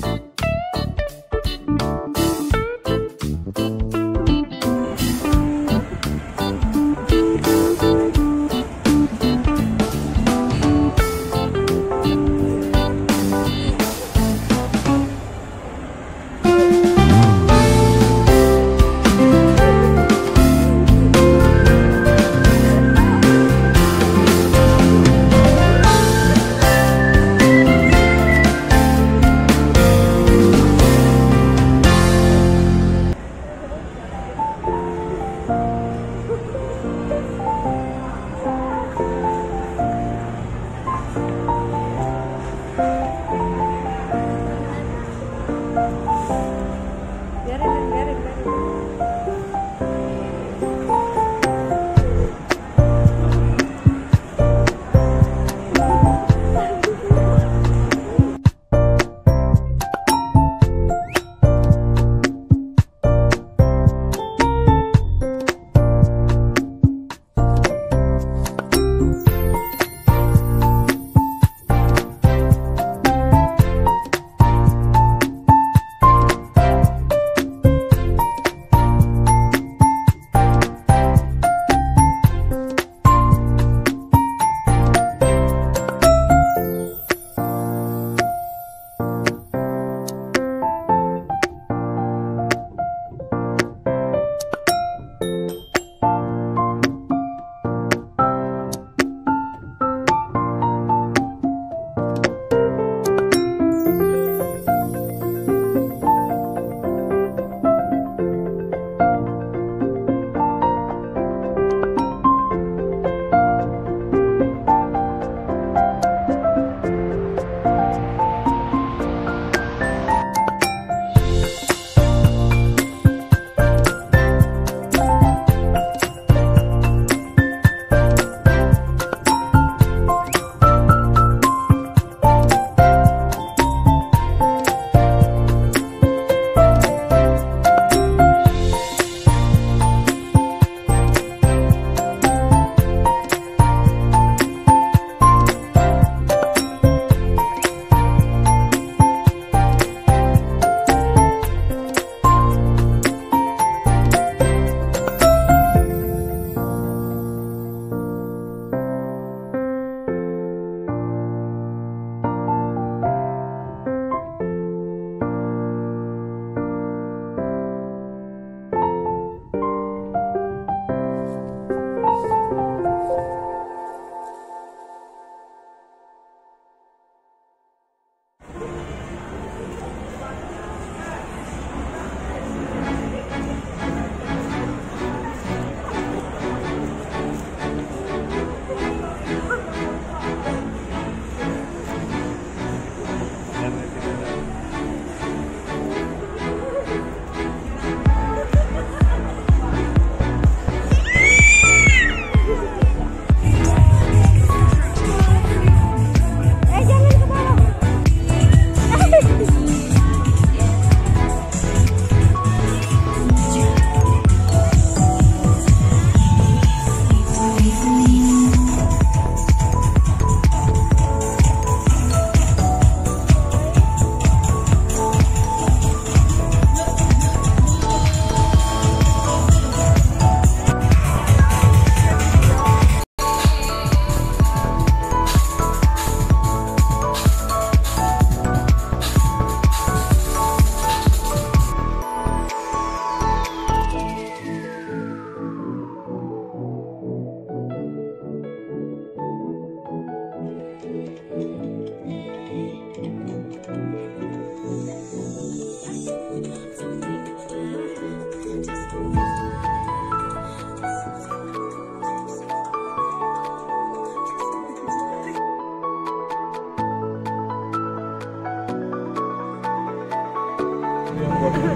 Bye.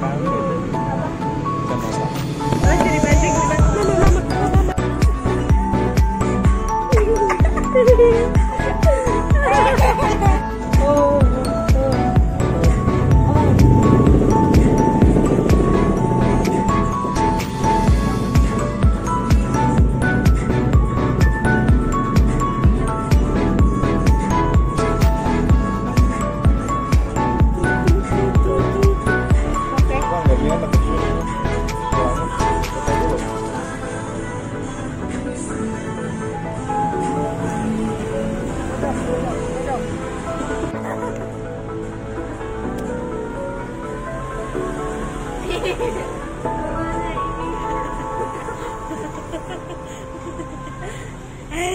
白了。